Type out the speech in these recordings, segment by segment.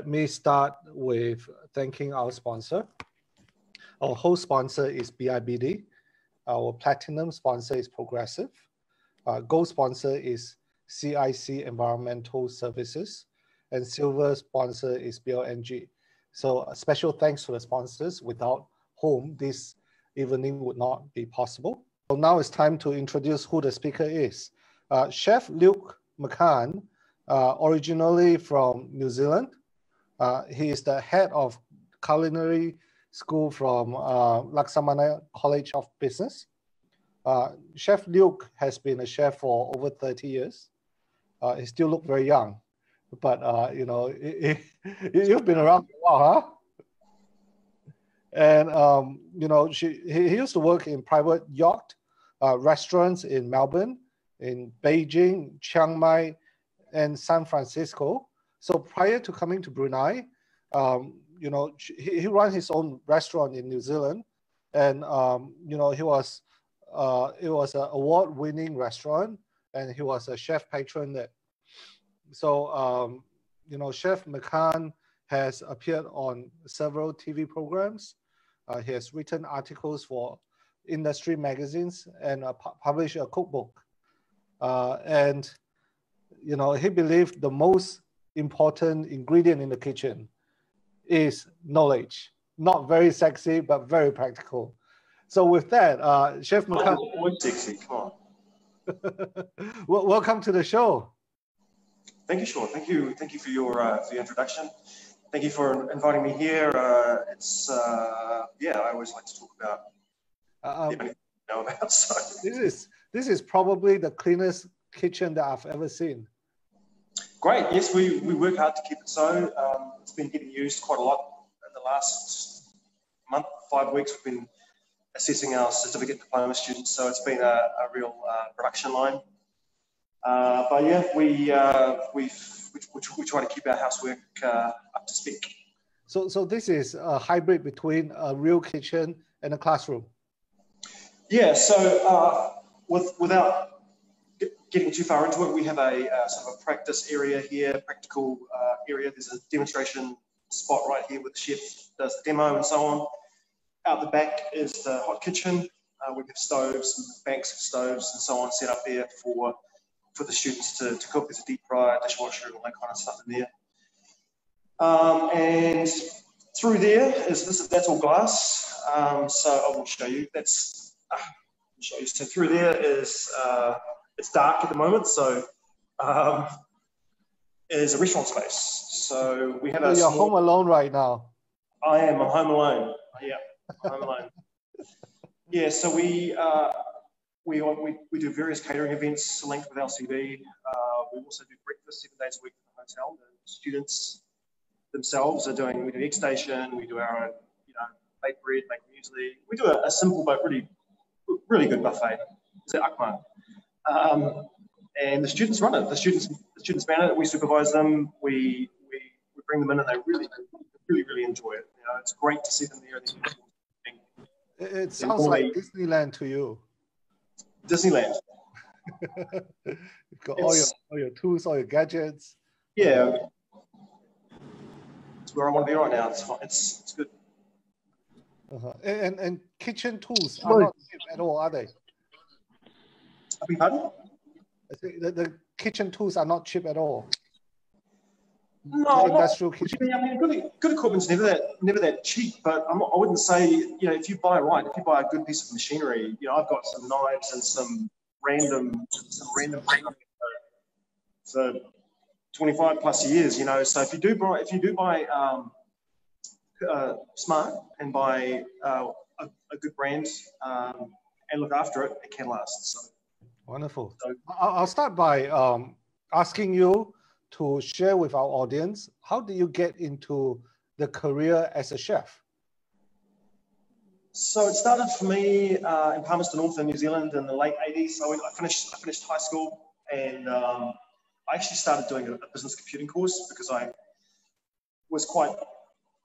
let me start with thanking our sponsor. Our host sponsor is BIBD. Our platinum sponsor is Progressive. Our gold sponsor is CIC Environmental Services. And silver sponsor is BLNG. So a special thanks to the sponsors without whom this evening would not be possible. So now it's time to introduce who the speaker is. Uh, Chef Luke Macann, uh, originally from New Zealand. Uh, he is the head of culinary school from uh, Laksamana College of Business. Uh, chef Luke has been a chef for over 30 years. Uh, he still looks very young, but uh, you know, it, it, you've been around for a while, huh? And um, you know, she, he, he, used to work in private yacht uh, restaurants in Melbourne, in Beijing, Chiang Mai, and San Francisco. So prior to coming to Brunei, um, you know, he, he ran his own restaurant in New Zealand, and um, you know, he was uh, it was an award-winning restaurant, and he was a chef patron there. So um, you know, Chef Macann has appeared on several TV programs. Uh, he has written articles for industry magazines and uh, pu published a cookbook. Uh, and you know, he believed the most important ingredient in the kitchen is knowledge. Not very sexy, but very practical. So with that, uh, Chef Macann. Oh, sexy, come on. welcome to the show. Thank you, Shaun. Thank you. Thank you for your uh, for your introduction. Thank you for inviting me here. Uh, it's uh, yeah, I always like to talk about uh, um, know about. So. This is this is probably the cleanest kitchen that I've ever seen. Great. Yes, we, we work hard to keep it so. Um, it's been getting used quite a lot in the last month, five weeks. We've been assessing our certificate diploma students, so it's been a, a real uh, production line. Uh, but yeah, we uh, we we, we try to keep our housework uh, up to speak. So so this is a hybrid between a real kitchen and a classroom. Yeah. So uh, with without getting too far into it, we have a uh, sort of a practice area here, practical uh, area. There's a demonstration spot right here with the chef does the demo and so on. Out the back is the hot kitchen. Uh, we have stoves, banks of stoves and so on set up there for for the students to, to cook. There's a deep fryer, dishwasher, and all that kind of stuff in there. Um, and through there is this. That's all glass. Um, so I will show you. That's uh, show you. So through there is uh, it's dark at the moment, so um, is a restaurant space. So we have so a. You're small, home alone right now. I am. I'm home alone. Yeah, home alone. Yeah. So we uh, we, we we do various catering events linked with LCB. Uh, we also do breakfast seven days a week at the hotel. The students themselves are doing. We do egg station. We do our own, you know, bake bread, make muesli. We do a, a simple but really really good buffet. Is it Akmal? Um, and the students run it. The students, the students man it. We supervise them. We, we, we bring them in, and they really, really, really enjoy it. You know, it's great to see them there. It, it sounds like Disneyland to you. Disneyland. You've got all your all your tools, all your gadgets. Yeah, it's where I want to be right now. It's fine. it's it's good. Uh-huh. And and kitchen tools are not cheap at all, are they? I beg pardon? The, the kitchen tools are not cheap at all. No, industrial kitchen. I mean, good, good equipment's never that never that cheap, but I'm, I would not say you know if you buy right, if you buy a good piece of machinery, you know I've got some knives and some random some random for 25 plus years, you know. So if you do buy if you do buy um, uh, smart and buy uh, a, a, good brand um, and look after it, it can last. So. Wonderful. I'll start by um, asking you to share with our audience, how do you get into the career as a chef? So it started for me uh, in Palmerston North in New Zealand in the late 80s. So I finished, I finished high school and um, I actually started doing a, a, business computing course because I was quite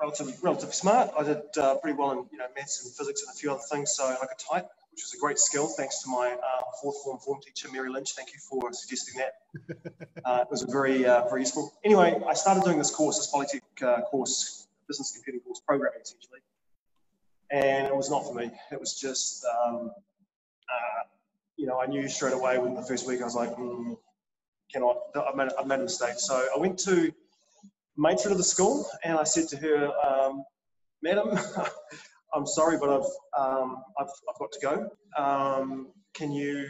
relatively, relatively smart. I did uh, pretty well in you know maths and physics and a few other things, so I could type which was a great skill. Thanks to my uh, fourth form form teacher, Mary Lynch. Thank you for suggesting that. Uh, it was a very, uh, very useful. Anyway, I started doing this course, this Polytech uh, course, business computing course, programming essentially. And it was not for me. It was just, um, uh, you know, I knew straight away within the first week, I was like, mm, cannot, I've made, I've made a mistake. So I went to matron of the school and I said to her, um, Madam, I'm sorry, but I've, um, I've, I've got to go. Um, can you,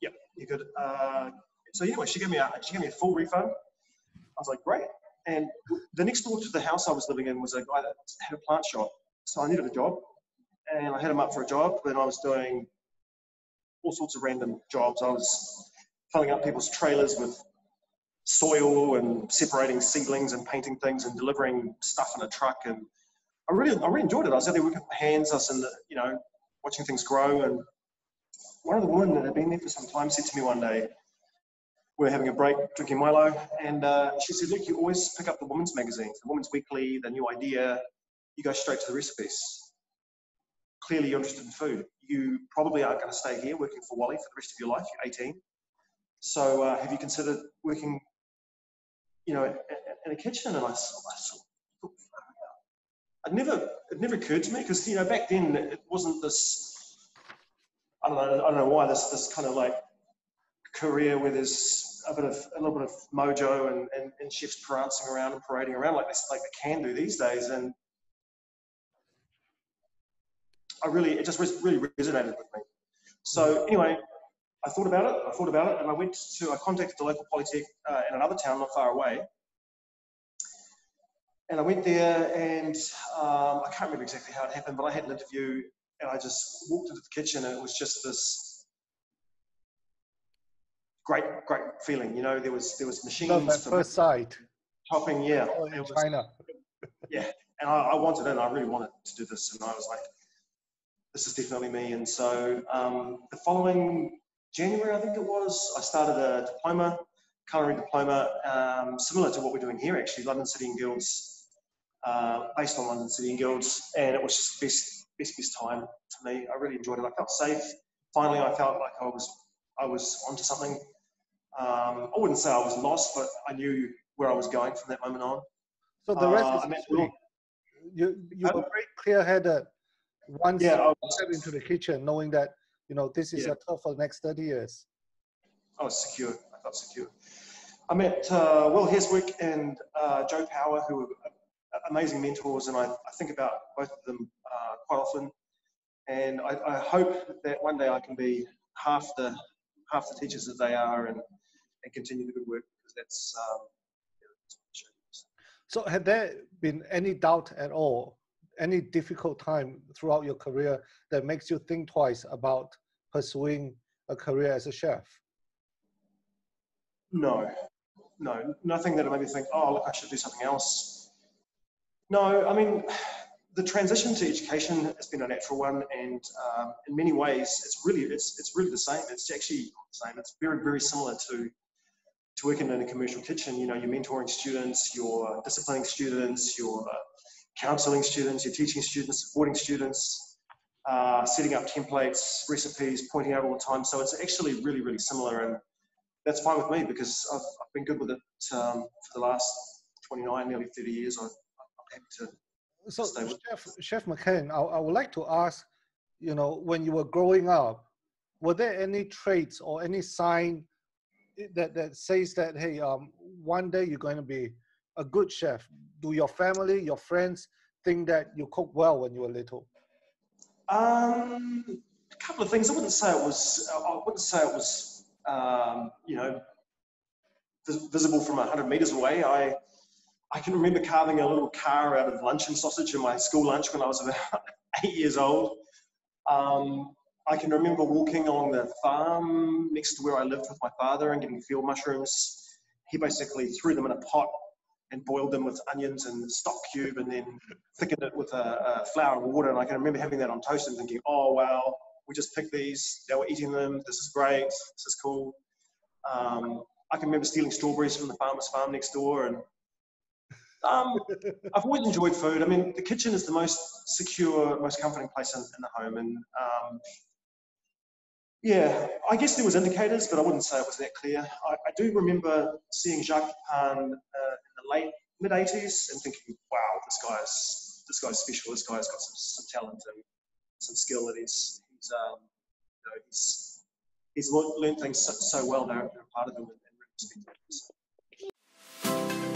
yeah, you could. Uh, so anyway, she gave me a, she gave me a full refund. I was like, great. And the next door to the house I was living in was a guy that had a plant shop. So I needed a job and I had him up for a job Then I was doing all sorts of random jobs. I was filling up people's trailers with soil and separating seedlings and painting things and delivering stuff in a truck and I really, I really enjoyed it. I was out there working with hands. In the, you know, watching things grow. And one of the women that had been there for some time said to me one day, we are having a break drinking Milo, and uh, she said, "Look, you always pick up the women's magazines, the Women's Weekly, the New Idea. You go straight to the recipes. Clearly, you're interested in food. You probably aren't going to stay here working for Wally for the rest of your life. You're 18. So, uh, have you considered working, you know, in a kitchen?" And I, I it never it never occurred to me because you know back then it wasn't this. I don't know. I don't know why this this kind of like career where there's a bit of a little bit of mojo and, and, and chefs prancing around and parading around like this like they can do these days and I really it just really resonated with me. So anyway, I thought about it. I thought about it, and I went to I contacted the local polytech uh, in another town not far away, and I went there and um, I can't remember exactly how it happened, but I had an interview and I just walked into the kitchen and it was just this great, great feeling. You know, there was there was machines. At first sight. Chopping, yeah. Oh, in China. yeah, and I, I, wanted it. I really wanted to do this, and I was like, this is definitely me. And so um, the following January, I think it was, I started a diploma, culinary diploma, um, similar to what we're doing here, actually, London City and Guilds uh, based on London City and Guilds, and it was just the best, best, best time to me. I really enjoyed it. I felt safe. Finally, I felt like I was, I was onto something. Um, I wouldn't say I was lost, but I knew where I was going from that moment on. So the rest uh, is history. You, you were very clear-headed once yeah, you was, stepped into the kitchen, knowing that you know this is yeah. your top for the next 30 years. I was secure. I felt secure. I met uh, Will Heswick and uh, Joe Power, who were amazing mentors, and I, I think about both of them uh, quite often. And I, I, hope that one day I can be half the half the teachers that they are, and and continue the good work because that's. Um, so, had there been any doubt at all, any difficult time throughout your career that makes you think twice about pursuing a career as a chef? No, no, nothing that made me think, oh, look, I should do something else no, I mean, the transition to education has been a natural one, and um, in many ways, it's really it's it's really the same. It's actually the same. It's very very similar to to working in a commercial kitchen. You know, you're mentoring students, you're disciplining students, you're counselling students, you're teaching students, supporting students, uh, setting up templates, recipes, pointing out all the time. So it's actually really really similar, and that's fine with me because I've, I've been good with it um, for the last 29, nearly 30 years. I've, so chef, chef Macann I, I would like to ask you know when you were growing up were there any traits or any sign that that says that hey um one day you're going to be a good chef? Do your family your friends think that you cook well when you were little? Um a couple of things. I wouldn't say it was i wouldn't say it was um you know visible from 100 meters away. I I can remember carving a little car out of luncheon sausage in my school lunch when I was about eight years old. Um, I can remember walking along the farm next to where I lived with my father and getting field mushrooms. He basically threw them in a pot and boiled them with onions and stock cube and then thickened it with a, a flour and water. And I can remember having that on toast and thinking, oh, wow, we just picked these. They were eating them. This is great. This is cool. Um, I can remember stealing strawberries from the farmer's farm next door and um, I've always enjoyed food. I mean, the kitchen is the most secure, most comforting place in, in the home, and um, Yeah, I guess there was indicators, but I wouldn't say it was that clear. I, I do remember seeing Jacques Pépin uh, in the late mid 80s and thinking, wow, this guy's this guy's special. This guy's got some, some talent and some skill, and he's he's um, you know, he's he's learned, things so, so well. They're part of him and, really. So,